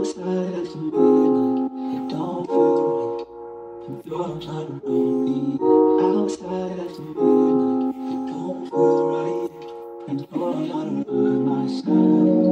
Outside after midnight, it don't feel right. I'm through, I'm lonely. Outside after midnight, it don't feel right. And you're not around my side.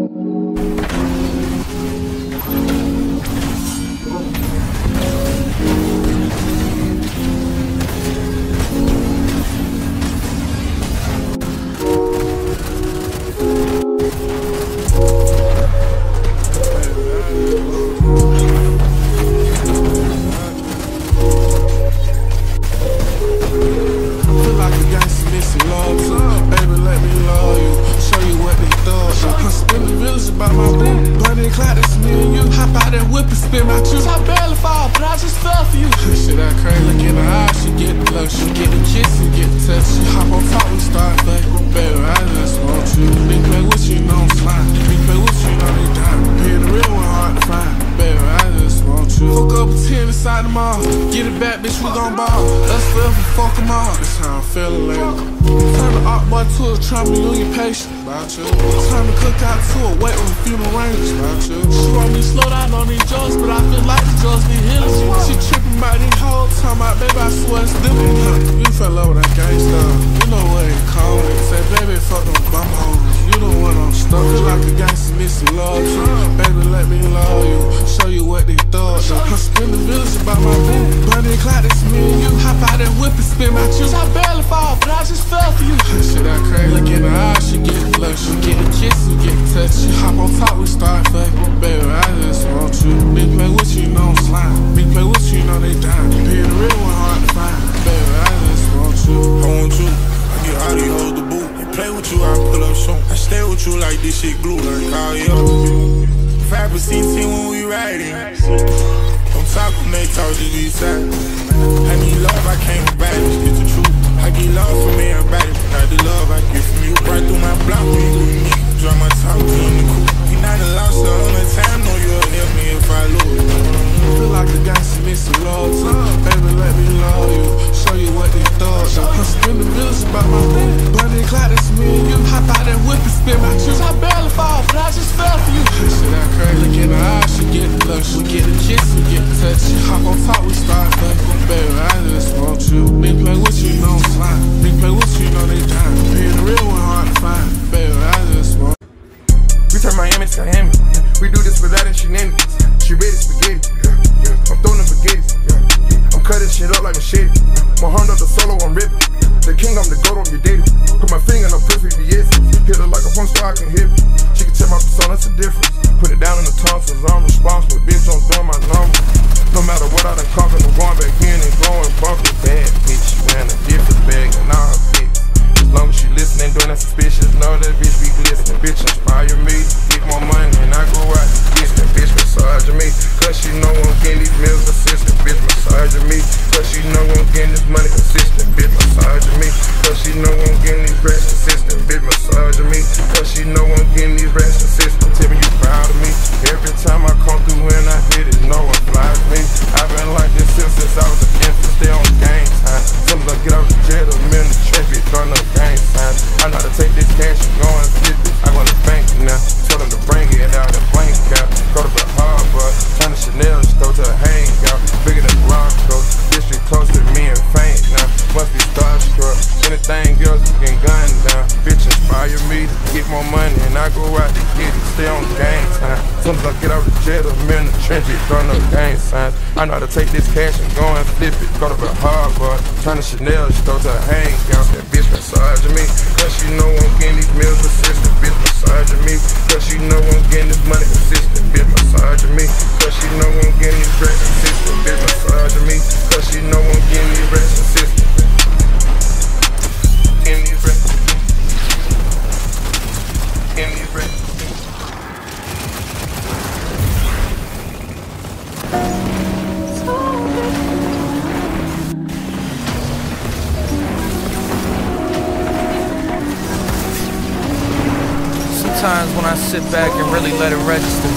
We gon' ball. Let's forever fuck them all. That's how I'm feeling lately. Turn the art boy to a Trump million patient. About you. Turn the cookout to a wet room funeral range. About you. She want me slow down on these drugs, but I feel like the drugs need healing. She tripping about these hoes. Talking about, baby, I swear it's different. You fell love with that gangsta. You know what it called. Say, baby, fuck them bum hoes. You the one I'm stuck. Like a gangster missing love too. Baby, let me love you. Show you what they thought. I'm spin the village about my boo. Bonnie and Clyde, it's me and you. Hop out that whip and spin my juice. I barely fall, but I just fell for you. Shit, I crazy. Look in her eyes, she get the love. She get the kiss, you get the touch. She hop on top, we start fucking. Baby, I just want you. Big play with you, you know I'm slime. Big play with you, you know they dying. Here the real one hard to find. Baby, I just want you. I want you. I get all these hoes with you, I pull up soon. I stay with you like this shit glue, like call you. Five percent team when we riding. Don't talk when they talk, just be silent. I need love, I can't buy it, it's the truth. I get love from everybody, but not the love I get from you. Right through my block, you with me. Drop my top, in the coupe. We not a lost all the time, know you'll help me if I lose. Feel like a gangster missing love too. Baby, let me love you. Show you what they thought. I'm spin the village about my. Bonnie and Clyde, that's me and you. Hop out that whip and spin my juice. I barely fall, but I just fell for you. Shit, I crazy. Look in her eyes, she get the. She get the kiss, we get the touch. She hop on top, we start fucking. Baby, I just want you. Big play with you, you know I'm slime. Big play with you, you know they dying. Being the real one hard to find. Baby, I just want We turn Miami to Miami. We do this without any shenanigans. She ready spaghetti. I'm throwing the yeah. I'm cutting shit up like a machete. My hand up the solo, I'm ripping. The king, I'm the goat on your dating. Put my finger in her pussy, the yes. Hit her like a phone star, I can hit it. She can tell my persona, that's the difference. Put it down in the tonsils, I'm responsible. Bitch, I'm doing my number. No matter what I done conquered, I'm going back in and going bumpy. Bad bitch, wearing a different bag and. As long as she listening, doing that suspicious, know that bitch be glistening. Bitch inspire me get more money and I go out and get bitch massaging me. Cause she know I'm getting these meals assistant. Bitch massaging me. Cause she know I'm getting this money consistent. Bitch massaging me. Cause she know I'm getting these rest consistent. Bitch massaging me. Cause she know I'm getting these rest consistent. Tell me you proud of me. Every time I come through and I hit it, no one flies me. I've been like this since, since I was an infant. Stay on game time. Sometimes I get out the jail, I'm in the traffic, throwing up gang signs. I know to take this cash and go and flip it. I go to the bank now. Tell them to bring it out and blank out. Go to the harbor, out the I'm in the trenches, throwing up gang signs. I know how to take this cash and go and flip it. Go to the harbor, turn the Chanel store to a hangout. That bitch massaging me. Cause she know I'm getting these meals assistant. Bitch massaging me. Cause she know I'm getting this money consistent. Bitch massaging me. Cause she know I'm getting these rest consistent. Bitch massaging me. Cause she know I'm getting these rest consistent. Sit back and really let it register,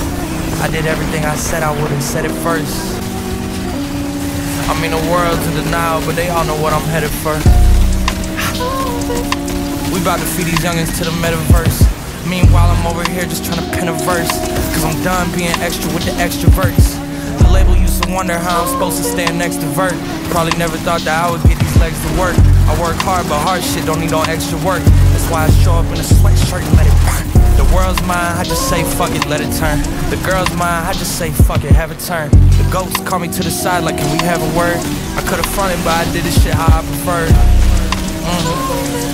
I did everything I said I would and said it first. I mean, the world's in denial, but they all know what I'm headed for. We about to feed these youngins to the metaverse. Meanwhile, I'm over here just trying to pen a verse. Cause I'm done being extra with the extroverts. The label used to wonder how I'm supposed to stand next to Vert. Probably never thought that I would get these legs to work. I work hard, but hard shit don't need no extra work. That's why I show up in a sweatshirt and let it burn. World's mine, I just say fuck it, let it turn. The girl's mine, I just say fuck it, have it turn. The ghosts call me to the side like, can we have a word? I could've fronted, but I did this shit how I preferred. Mm.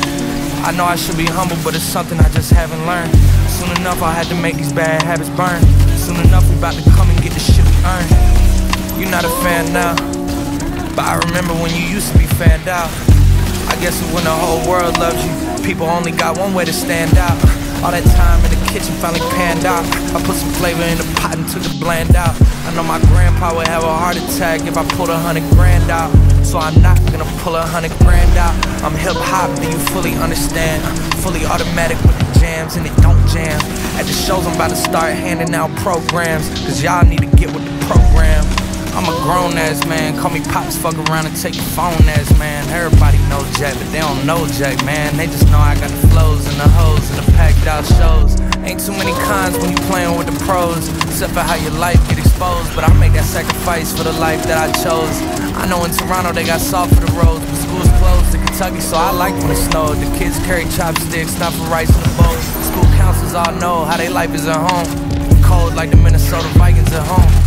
I know I should be humble, but it's something I just haven't learned. Soon enough, I had to make these bad habits burn. Soon enough, we about to come and get the shit we earned. You're not a fan now, but I remember when you used to be fanned out. I guess when the whole world loves you, people only got one way to stand out. All that time in the kitchen finally panned out. I put some flavor in the pot and took the bland out. I know my grandpa would have a heart attack if I pulled a hundred grand out. So I'm not gonna pull a hundred grand out. I'm hip hop, do you fully understand? Fully automatic with the jams and it don't jam. At the shows, I'm about to start handing out programs. Cause y'all need to get with the program. I'm a grown ass man, call me pops, fuck around and take your phone ass man. Everybody know Jack, but they don't know Jack, man. They just know I got the flows and the hoes and the packed out shows. Ain't too many cons when you playing with the pros, except for how your life get exposed. But I make that sacrifice for the life that I chose. I know in Toronto they got salt for the roads, but school's closed in Kentucky, so I like when it snowed. The kids carry chopsticks, not for rice in the bowl. School counselors all know how they life is at home. Cold like the Minnesota Vikings at home.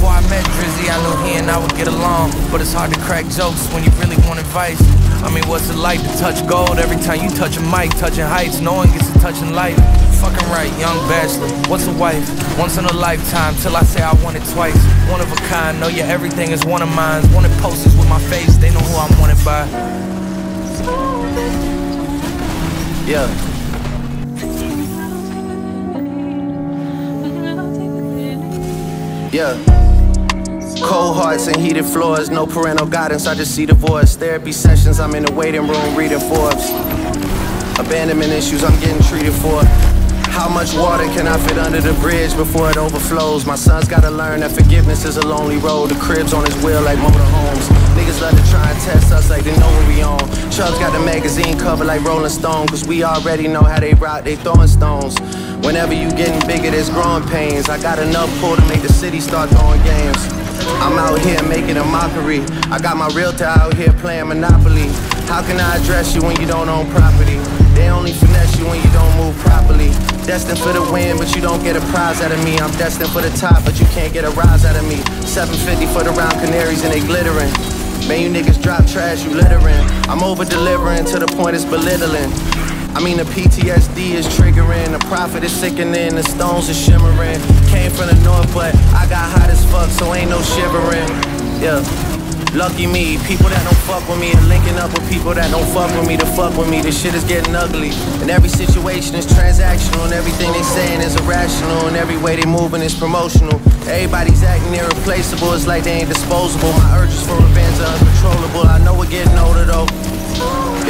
Before I met Drizzy, I knew he and I would get along. But it's hard to crack jokes when you really want advice. I mean, what's it like to touch gold every time you touch a mic? Touching heights, no one gets to touching life. Fucking right, young bachelor. What's a wife? Once in a lifetime, till I say I want it twice. One of a kind, know your everything is one of mine. Wanted posters with my face, they know who I'm wanted by. Yeah. Yeah. Cold hearts and heated floors, no parental guidance, I just see divorce. Therapy sessions, I'm in the waiting room reading Forbes. Abandonment issues, I'm getting treated for. How much water can I fit under the bridge before it overflows? My son's gotta learn that forgiveness is a lonely road. The crib's on his wheel like motorhomes. Niggas love to try and test us like they know what we on. Chubbs got the magazine cover like Rolling Stone, cause we already know how they rock, they throwing stones. Whenever you getting bigger, there's growing pains. I got enough pull to make the city start throwing games. I'm out here making a mockery. I got my realtor out here playing Monopoly. How can I address you when you don't own property? They only finesse you when you don't move properly. Destined for the win, but you don't get a prize out of me. I'm destined for the top, but you can't get a rise out of me. 750 for the round canaries and they glittering. Man, you niggas drop trash, you littering. I'm over delivering to the point it's belittling. I mean, the PTSD is triggering, the profit is sickening, the stones are shimmering. Came from the north, but I got hot as fuck, so ain't no shivering. Yeah. Lucky me, people that don't fuck with me and linking up with people that don't fuck with me to fuck with me. This shit is getting ugly. And every situation is transactional, and everything they saying is irrational, and every way they moving is promotional. Everybody's acting irreplaceable, it's like they ain't disposable. My urges for revenge are uncontrollable. I know we're getting older though.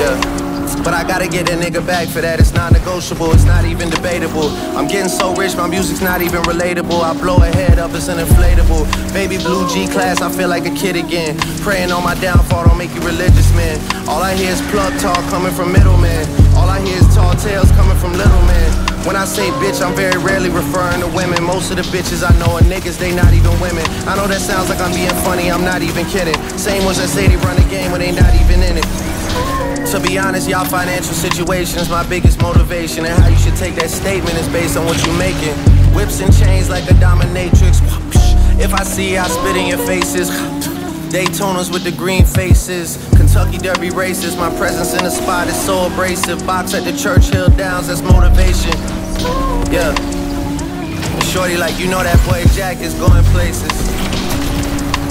Yeah. But I gotta get a nigga back for that. It's not negotiable, it's not even debatable. I'm getting so rich, my music's not even relatable. I blow a head up, it's an inflatable. Baby blue G class, I feel like a kid again. Praying on my downfall, don't make you religious, man. All I hear is plug talk coming from middlemen. All I hear is tall tales coming from little men. When I say bitch, I'm very rarely referring to women. Most of the bitches I know are niggas, they not even women. I know that sounds like I'm being funny, I'm not even kidding. Same ones that say they run the game when they not even in it. To be honest, y'all financial situation is my biggest motivation. And how you should take that statement is based on what you're making. Whips and chains like a dominatrix. If I see I spit in your faces. Daytonas with the green faces. Kentucky Derby races. My presence in the spot is so abrasive. Box at the Churchill Downs, that's motivation. Yeah. And Shorty, like, you know that boy Jack is going places.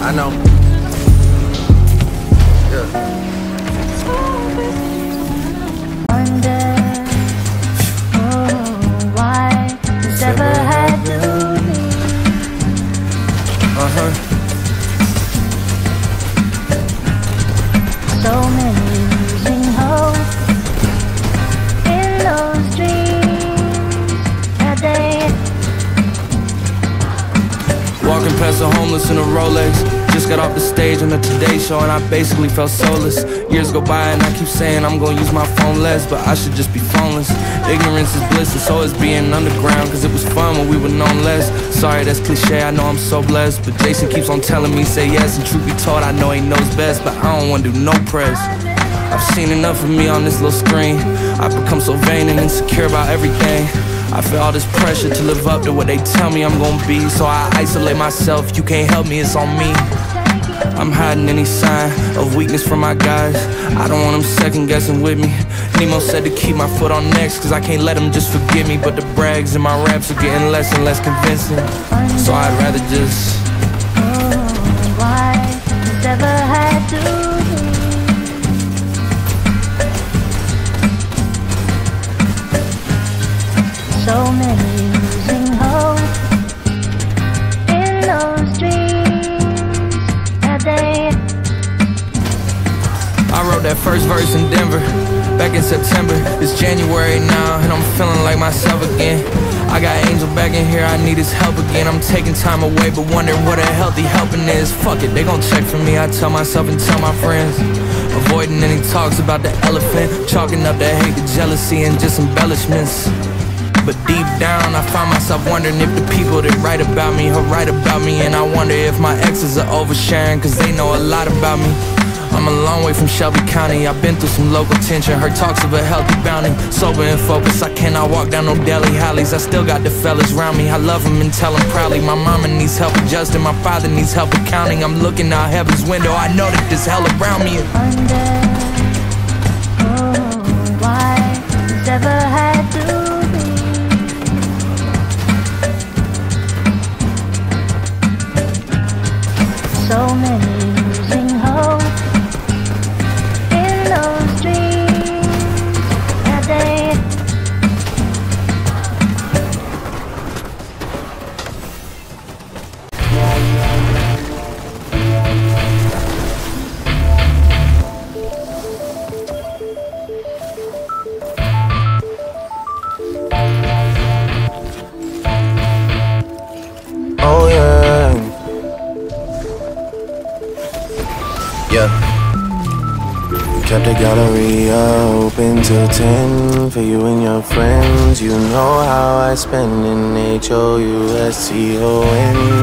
I know. Yeah. Show and I basically felt soulless. Years go by and I keep saying I'm gonna use my phone less, but I should just be phoneless. Ignorance is bliss, so is being underground, cause it was fun when we were known less. Sorry, that's cliche, I know I'm so blessed, but Jason keeps on telling me, say yes, and truth be told, I know he knows best, but I don't wanna do no press. I've seen enough of me on this little screen. I've become so vain and insecure about everything. I feel all this pressure to live up to what they tell me I'm gonna be. So I isolate myself. You can't help me, it's on me. I'm hiding any sign of weakness from my guys. I don't want them second guessing with me. Nemo said to keep my foot on next, cause I can't let them just forget me. But the brags in my raps are getting less and less convincing. So I'd rather just. Oh, why? So many wrote that first verse in Denver back in September. It's January now, and I'm feeling like myself again. I got Angel back in here, I need his help again. I'm taking time away, but wondering what a healthy helping is. Fuck it, they gon' check for me. I tell myself and tell my friends. Avoiding any talks about the elephant, chalking up the hate, the jealousy, and just embellishments. But deep down, I find myself wondering if the people that write about me are right about me. And I wonder if my exes are oversharing, cause they know a lot about me. I'm a long way from Shelby County. I've been through some local tension. Heard talks of a healthy bounty. Sober and focused, I cannot walk down no deli alleys. I still got the fellas round me. I love them and tell them proudly. My mama needs help adjusting. My father needs help accounting. I'm looking out heaven's window. I know that there's hell around me. Oh, Yeah. Kept the gallery open till 10 for you and your friends. You know how I spend in H-O-U-S-T-O-N.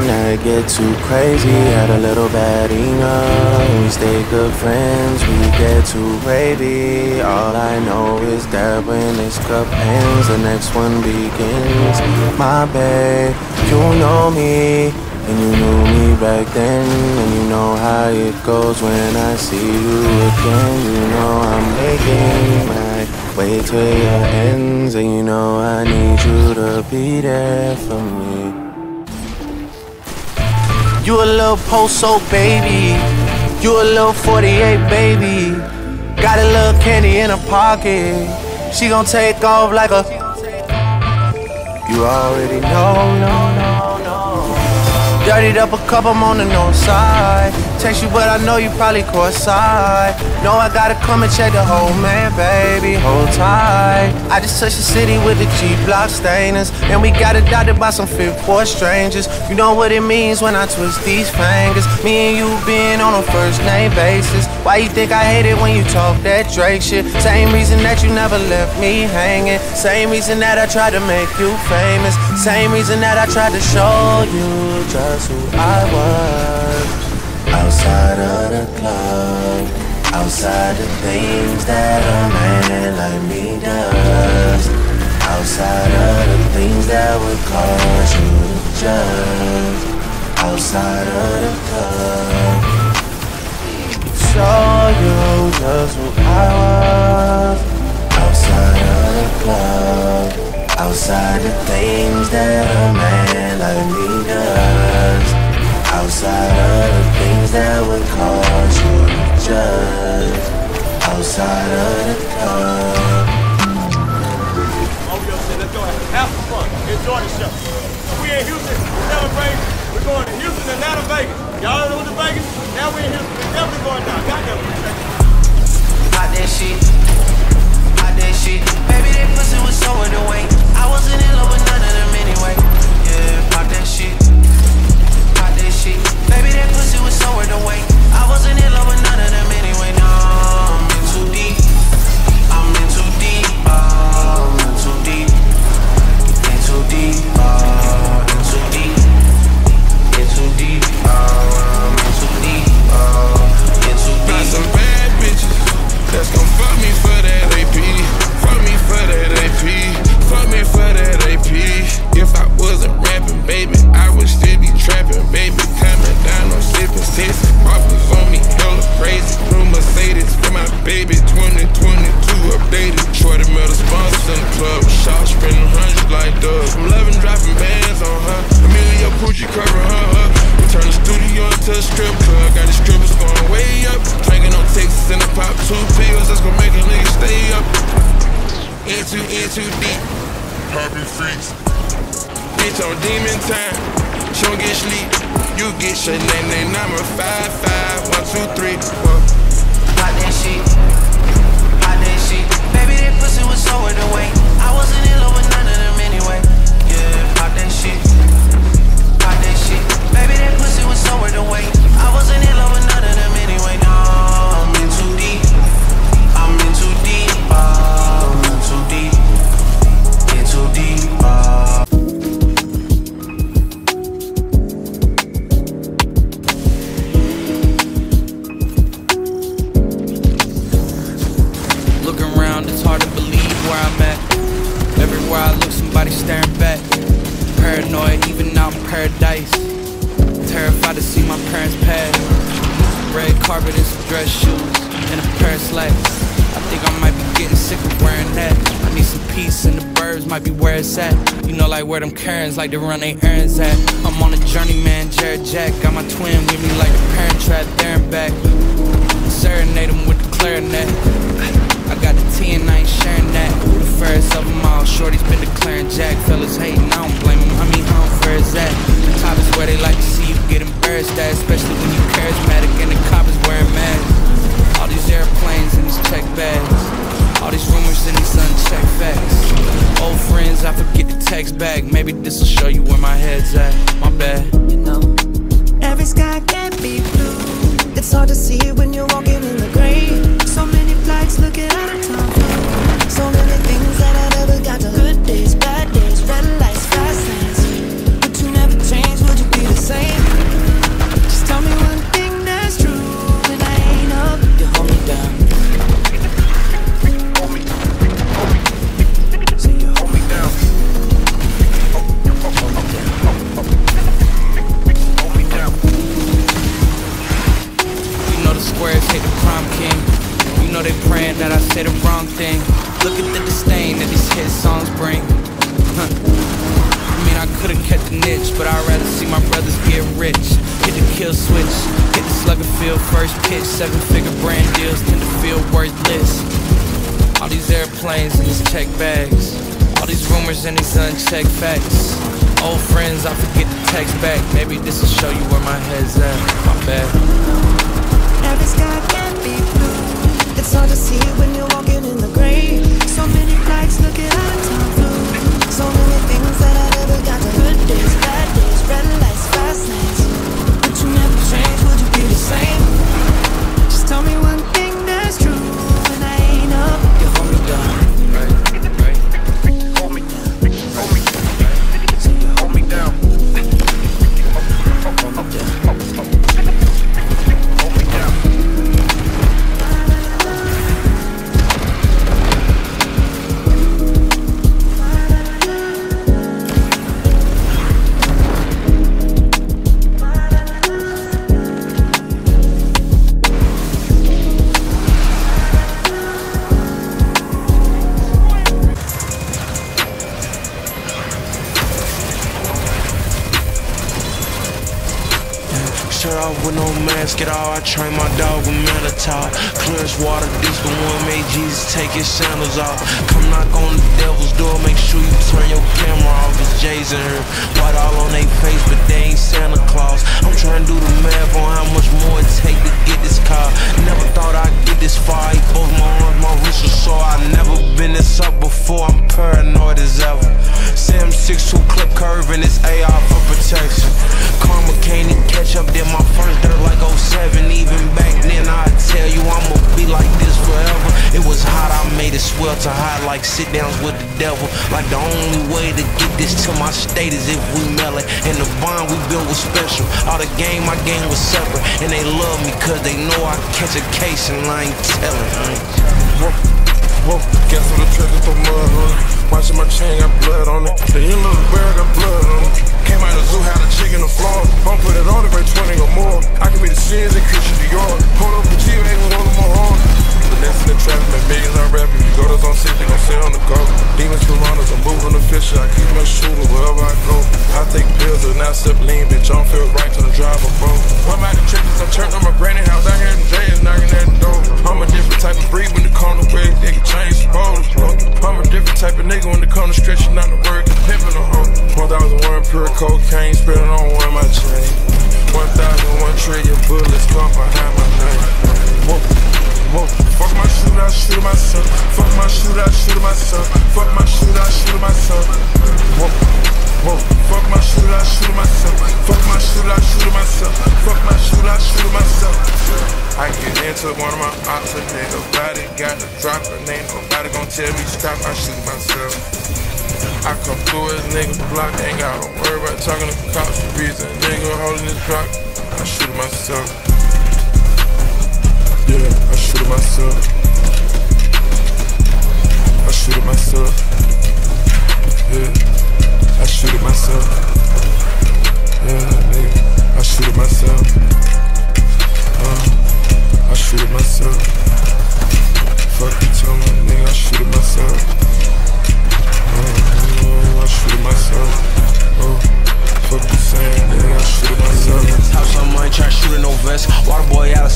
I get too crazy, had a little bad enough. We stay good friends, we get too wavy. All I know is that when this cup ends, the next one begins. My babe, you know me. You knew me back then, and you know how it goes when I see you again. You know I'm making my way to your ends, and you know I need you to be there for me. You a little post-so baby, you a little 48 baby. Got a little candy in her pocket, she gon' take off like a. You already know, no, no, no. Dirtied up a cup, I'm on the north side. Text you, but I know you probably caught side. Know I gotta come and check the whole man, baby. Hold tight. I just touched the city with the G block stainers. And we got adopted by some fifth floor strangers. You know what it means when I twist these fingers. Me and you being on a first name basis. Why you think I hate it when you talk that Drake shit? Same reason that you never left me hanging. Same reason that I tried to make you famous. Same reason that I tried to show you just who I was. Outside of the club, outside the things that a man like me does. Outside of the things that would cause you to judge. Outside of the club. Show you just who I was. Outside of the club. Outside the things that a man like me does. Outside of the things that would cause you to judge. Outside of the club. Oh, yo, shit, let's go have some fun. Enjoy the show. We in Houston, celebrate. We're going to Houston, Atlanta, Vegas. Y'all know the Vegas? Now we in Houston. We're definitely going down. Goddamn. Hot that shit. Hot that shit. Baby, that pussy was so in the way. I wasn't in love with none of them anyway. Yeah, pop that shit pop that shit. Baby, that pussy was so worth the wait. I wasn't in love with none of them anyway. No, I'm in too deep. I'm in too deep. Oh, I'm in too deep. In too deep. Oh, in too deep. In too deep. Like to run their first pitch. Seven figure brand deals tend to feel worthless. All these airplanes and these check bags. All these rumors and these unchecked facts. Old friends, I forget to text back. Maybe this'll show you where my head's at. My bad. Every sky can be blue. It's hard to see when you're walking in the gray. So many flights looking out of blue. So many things that I never got to. Good days, bad mask at all. I train my dog with Minotaur. Clearest water, this the one made Jesus take his sandals off. Come knock on the devil's door, make sure you turn your camera off. It's Jay's in here. White all on they face, but they ain't Santa Claus. I'm trying to do the math on how much more it take to get this car. Never thought I'd get this far. He both my arms, my wrist was sore. I never been this up before. I'm paranoid as ever. Sam 6 2 clip curve and it's AR for protection. Karma can't even catch up. Did my first dirt like 07. Even back then, I tell you I'ma be like this forever. It was hot, I made it swell to hot like sit downs with the devil. Like the only way to get this to my state is if we melt it. And the bond we built was special. All the game, my game was separate. And they love me cause they know I catch a case and I ain't telling. Whoa, gas on the trigger, throw mud on it. Watching my chain, got blood on it. The end of the barrel got blood on it. Came out of the zoo, had a chicken on the floor. Bump put it on it, rate 20 or more. I can be the sins and Christian Dior. Pull up the G-Wagon, one of my hard. Finesse in the traffic, make millions on rapping. You go to zone 6, they gon' stay on the go. Demons, piranhas, I'm moving the fisher. I keep my shooter wherever I go. I take pills and I step lean, bitch. I don't feel right till I drive a boat. I'm out the trickers, I'm turned on my granny house. I hear them J's knocking at the door. I'm a different type of breed when the corner way they can I'm a different type of nigga when it comes to stretching out the work pimping a hoe. 1001 pure cocaine, spilling on one of my chains.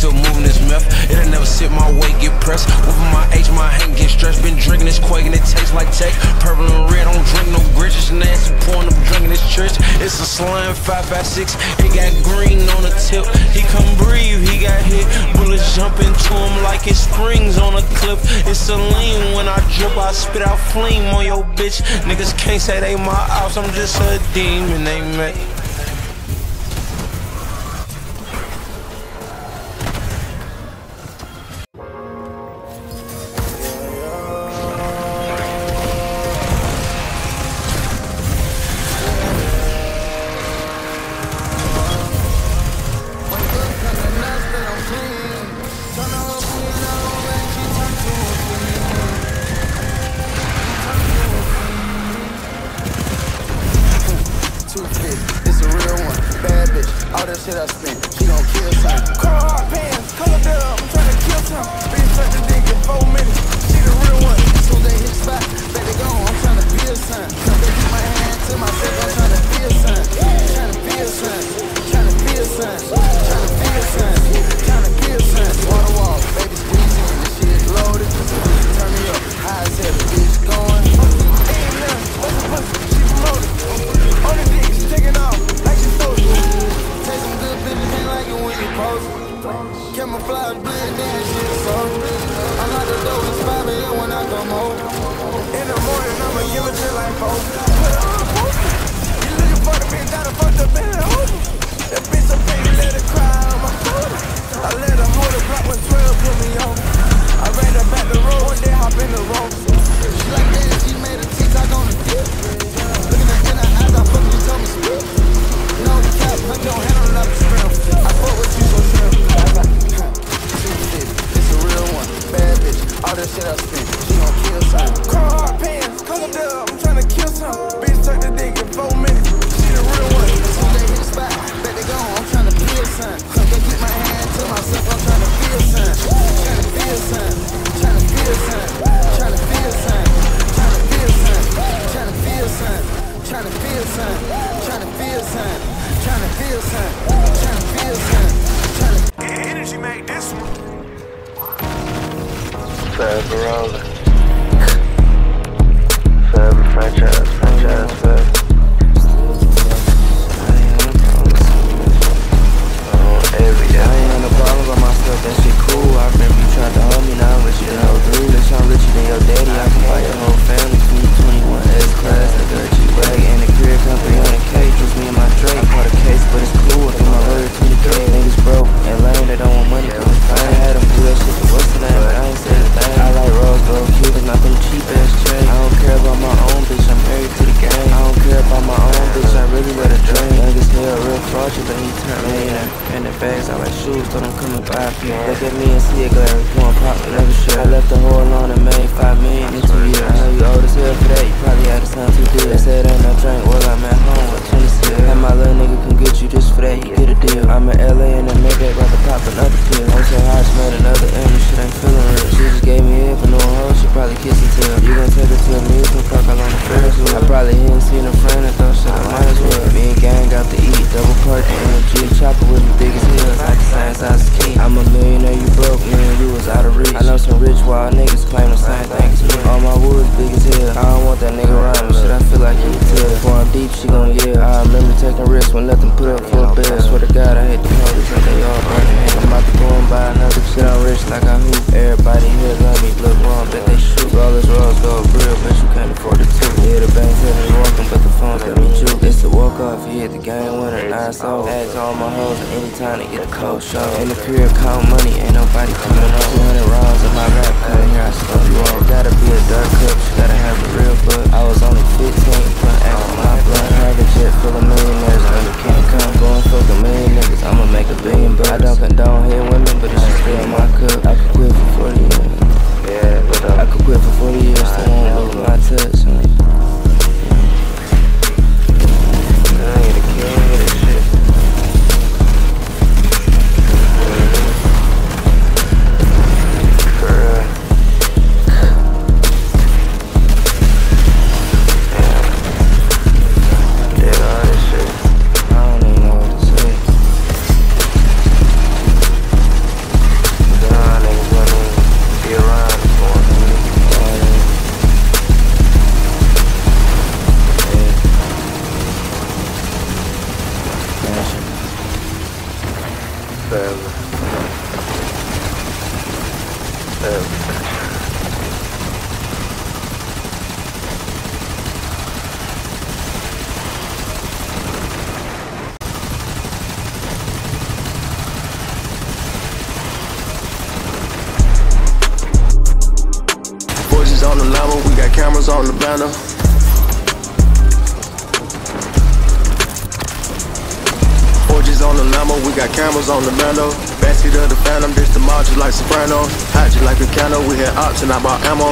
still moving this meth. It'll never sit my way, get pressed. whipping my H, my hand get stretched. Been drinking this quake and it tastes like tech. Purple and red, don't drink no grits. It's nasty pouring, I'm drinking this church. It's a slime 5 by 6 It got green on the tip. He come breathe, he got hit. Bullets jump into him like it's springs on a clip. It's a lean when I drip, I spit out flame on your bitch. Niggas can't say they my ops, I'm just a demon, they make. She I spent. She gon' kill something. Color hot pants, color down. I'm trying to kill time. Bitch, let the dick in four minutes. She the real one. Soon they hit spot, baby go. I'm tryna to time. Come back to my hand, to myself. I'm post. Camouflage, blend in, shit, so. I'm out the door, it's 5 a.m. when I come home. In the morning, I'ma give it to like folks. You looking for the bitch that I fucked up in the. That bitch a baby, let her cry on my phone. I let her hold the block when 12 put me on. Get a on the level, we got cameras on the banner. Forges on the Lambo, we got cameras on the bando. Backseat of the Phantom, this the marches like Soprano. Hide you like a candle, we had and I bought ammo.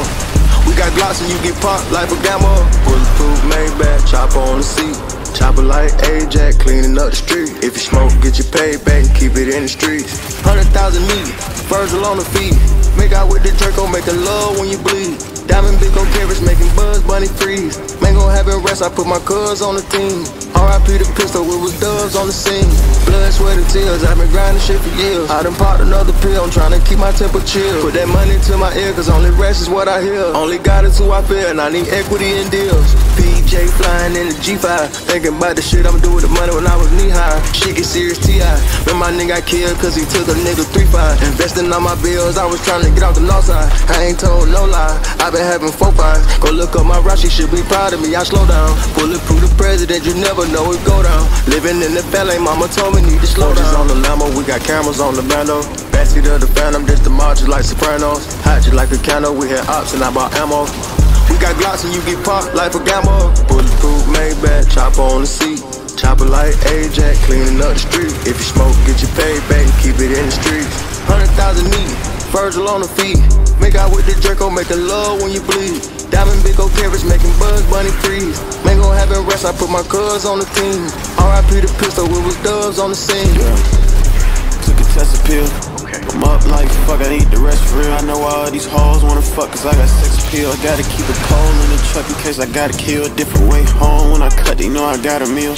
We got Glocks and you get popped like a gamma. Bulletproof Maybach, chopper on the seat. Chopper like Ajax, cleaning up the street. If you smoke, get your payback, keep it in the streets. Hundred thousand me, Virgil on the feet. Make out with the Draco, making love when you bleed. Diamond big old carrots, making buzz, bunny freeze. Mango having rest, I put my cuz on the team. R.I.P. the pistol, it was doves on the scene. Blood, sweat, and tears, I've been grinding shit for years. I done popped another pill, I'm trying to keep my temper chill. Put that money to my ear, cause only rest is what I hear. Only God is who I fear, and I need equity in deals. PJ flying in the G5, thinking about the shit I'ma do with the money when I was knee high. Shit get serious, T.I. Then my nigga killed, cause he took a nigga 3-5. Investing on my bills, I was trying to get off the north side. I ain't told no lie, i been having four pies. Go look up my route, she should be proud of me, I slow down. Bulletproof the president, you never know it go down. Living in the ballet, mama told me need to slow down. on the Lambo, we got cameras on the bando. Backseat of the Phantom, this the marches like Sopranos. You like a candle, we had ops and I bought ammo. We got Glocks and you get popped like a gamma. Bulletproof Maybach, chopper on the seat. Chopper like Ajax, cleaning up the street. If you smoke, get your payback, keep it in the streets. Hundred thousand me, Virgil on the feet. Make out with the Draco, making love when you bleed. Diamond big old carrots, making buzz, bunny freeze. Mango having rest, I put my cuz on the team. R.I.P. the pistol, it was doves on the scene. Took a test appeal. I'm up like fuck, I need the rest for real. I know all these hoes wanna fuck, cause I got sex appeal. I gotta keep a cold in the truck in case I gotta kill. Different way home when I cut, they know I got a meal.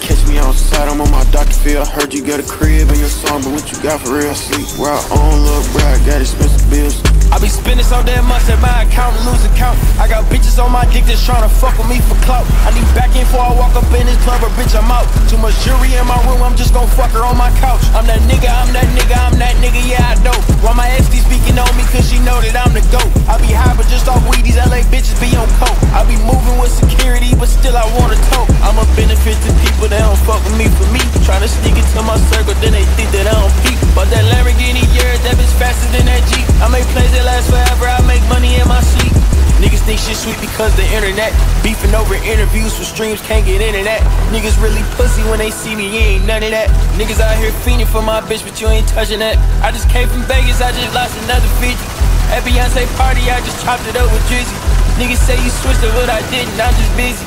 Catch me outside, I'm on my doctor feel. I heard you got a crib in your song, but what you got for real? I sleep where I own, look, bro, I got expensive bills. I be spending so damn much that my account losing count. I got bitches on my dick that's trying to fuck with me for clout. I need back in before I walk up in this club, or bitch, I'm out. Too much jewelry in my room, I'm just gon' fuck her on my couch. I'm that nigga, I'm that nigga, I'm that nigga, yeah, I know. Why my ex be speaking on me, cause she know that I'm the GOAT. I be high, but just off weed, these LA bitches be on coke. I be moving with security, but still I wanna talk. I'm a benefit to people that don't fuck with me for me. Tryna sneak into my circle, then they think that I don't peep. But that Lamborghini, yeah, that bitch faster than that Jeep. I make plays that last forever, I make money in my sleep. Niggas think shit sweet because the internet. Beefing over interviews for streams, can't get into that Niggas really pussy when they see me, you ain't none of that. Niggas out here fiending for my bitch, but you ain't touching that. I just came from Vegas, I just lost another 50 At Beyonce party, I just chopped it up with Drizzy Niggas say you switched it, but I didn't, I'm just busy